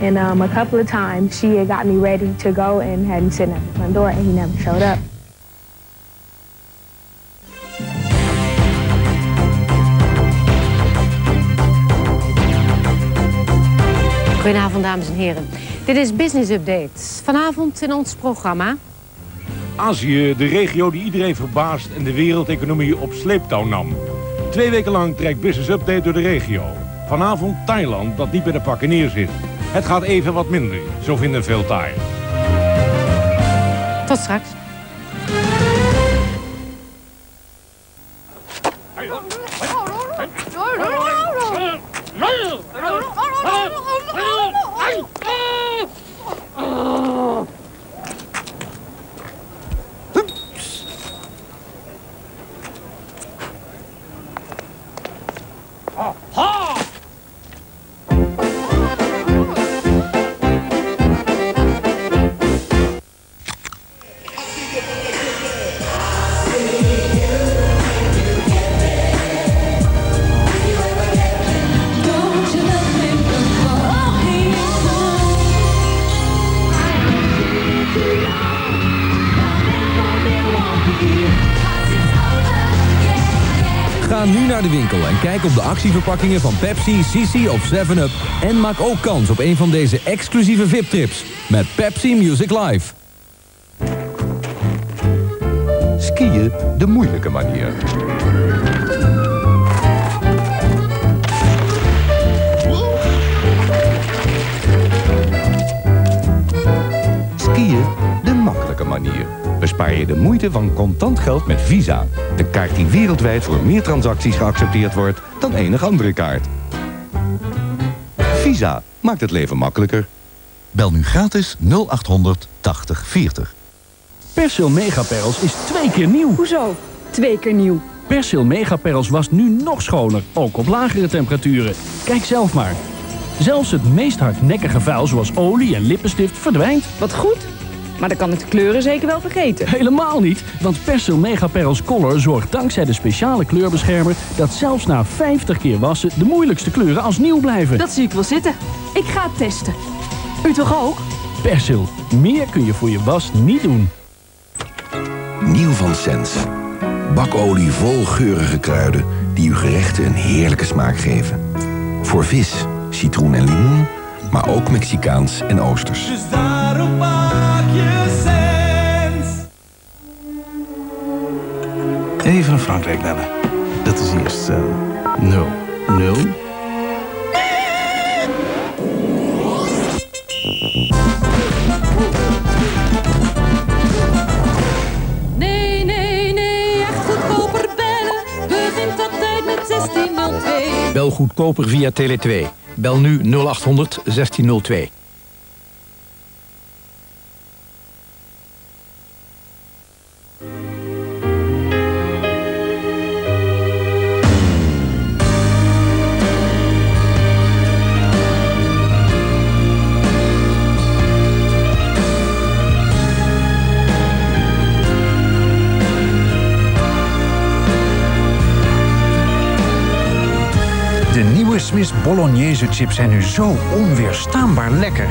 And um, a couple of times she had got me ready to go and had me sitting at the front door and he never showed up. Goedenavond, dames en heren. Dit is Business Update. Vanavond in ons programma... Azië, de regio die iedereen verbaast en de wereldeconomie op sleeptouw nam. Twee weken lang trekt Business Update door de regio. Vanavond Thailand, dat niet bij de pakken neerzit. Het gaat even wat minder, zo vinden veel Thai. Tot straks. Ga nu naar de winkel en kijk op de actieverpakkingen van Pepsi, Sisi of 7-Up. En maak ook kans op een van deze exclusieve VIP-trips. Met Pepsi Music Live. Skiën de moeilijke manier. Bespaar je de moeite van contant geld met Visa. De kaart die wereldwijd voor meer transacties geaccepteerd wordt dan enig andere kaart. Visa maakt het leven makkelijker. Bel nu gratis 0800 80 40. Persil Megaperls is twee keer nieuw. Hoezo? Twee keer nieuw. Persil Megaperls was nu nog schoner, ook op lagere temperaturen. Kijk zelf maar. Zelfs het meest hardnekkige vuil zoals olie en lippenstift verdwijnt. Wat goed. Maar dan kan ik de kleuren zeker wel vergeten. Helemaal niet, want Persil Megaperls Color zorgt dankzij de speciale kleurbeschermer... dat zelfs na 50 keer wassen de moeilijkste kleuren als nieuw blijven. Dat zie ik wel zitten. Ik ga het testen. U toch ook? Persil, meer kun je voor je was niet doen. Nieuw van Sens. Bakolie vol geurige kruiden die uw gerechten een heerlijke smaak geven. Voor vis, citroen en limoen, maar ook Mexicaans en Oosters. Dus Even naar Frankrijk bellen. Dat is eerst uh, 0, 0. Nee, nee, nee, echt goedkoper bellen. Begint altijd met 1602. Bel goedkoper via Tele2. Bel nu 0800 1602. Swiss Bolognese chips zijn nu zo onweerstaanbaar lekker...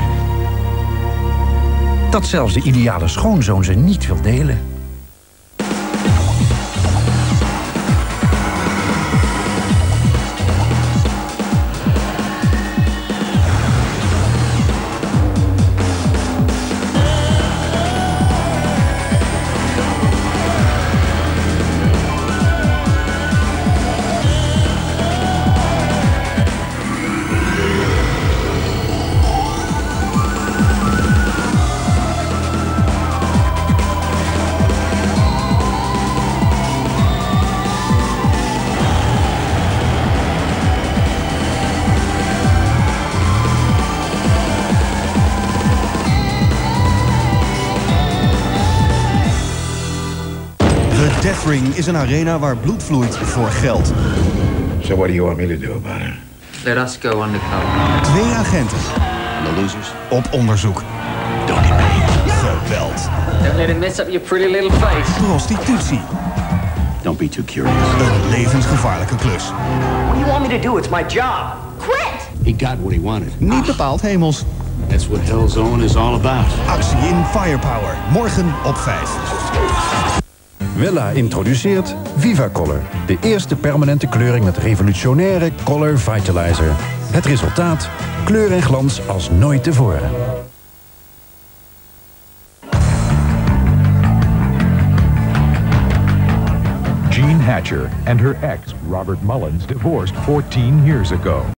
dat zelfs de ideale schoonzoon ze niet wil delen. De Death Ring is een arena waar bloed vloeit voor geld. So what do you want me to do about it? Let us go undercover. Twee agenten. The losers. Op onderzoek. Don't get me. Geweld. Don't let it mess up your pretty little face. Prostitutie. Don't be too curious. Een levensgevaarlijke klus. What do you want me to do? It's my job. Quit! He got what he wanted. Niet bepaald hemels. That's what Hellzone is all about. Actie in Firepower. Morgen op 5. Wella introduceert Viva Color. De eerste permanente kleuring met revolutionaire Color Vitalizer. Het resultaat? Kleur en glans als nooit tevoren. Jean Hatcher and her ex, Robert Mullins, divorced 14 years ago.